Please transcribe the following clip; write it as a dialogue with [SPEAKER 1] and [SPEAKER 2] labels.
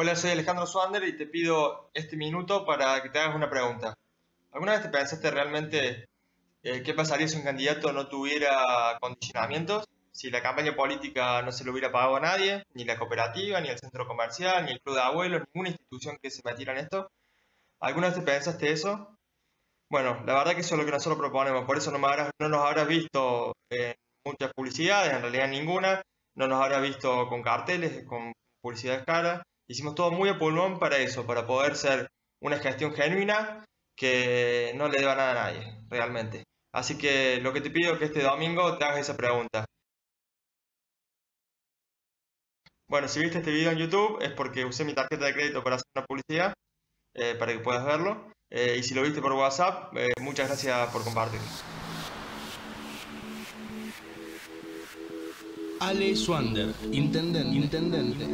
[SPEAKER 1] Hola, soy Alejandro Swander y te pido este minuto para que te hagas una pregunta. ¿Alguna vez te pensaste realmente eh, qué pasaría si un candidato no tuviera condicionamientos? Si la campaña política no se lo hubiera pagado a nadie, ni la cooperativa, ni el centro comercial, ni el club de abuelos, ninguna institución que se metiera en esto. ¿Alguna vez te pensaste eso? Bueno, la verdad que eso es lo que nosotros proponemos, por eso no, no nos habrás visto en muchas publicidades, en realidad ninguna, no nos habrás visto con carteles, con publicidades caras. Hicimos todo muy a pulmón para eso, para poder ser una gestión genuina que no le deba nada a nadie, realmente. Así que lo que te pido es que este domingo te hagas esa pregunta. Bueno, si viste este video en YouTube es porque usé mi tarjeta de crédito para hacer una publicidad, eh, para que puedas verlo. Eh, y si lo viste por WhatsApp, eh, muchas gracias por compartirlo.
[SPEAKER 2] Ale Swander, intendente. intendente.